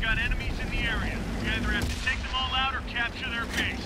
We've got enemies in the area. We either have to take them all out or capture their base.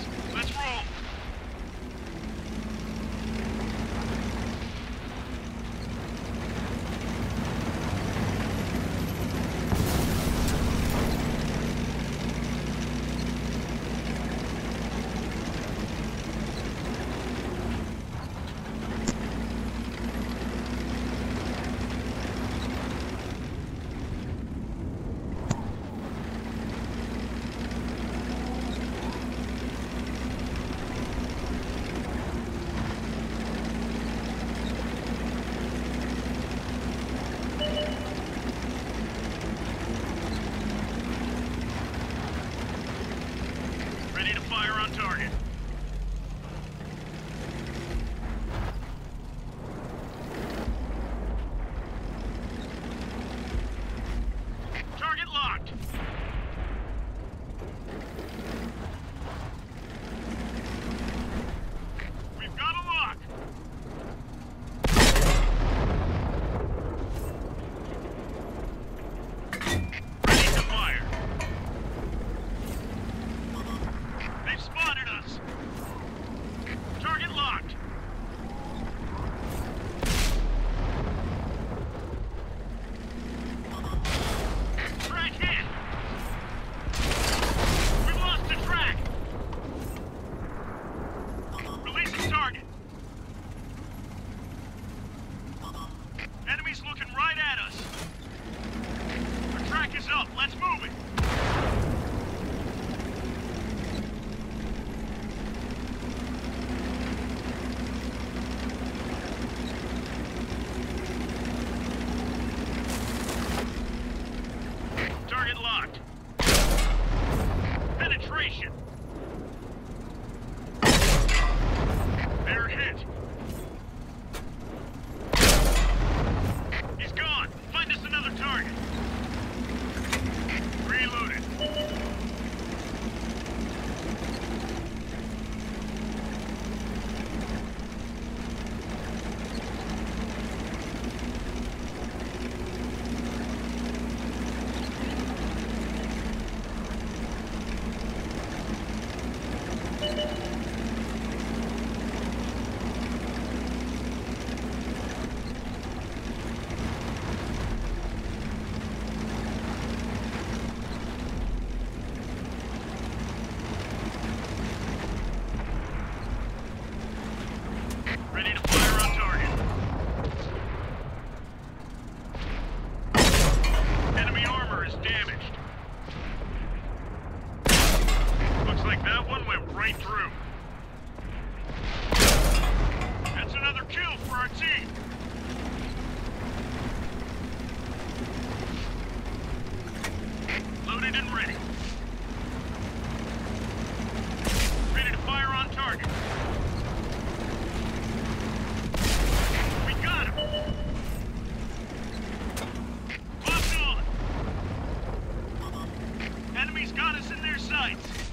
Enemy's got us in their sights.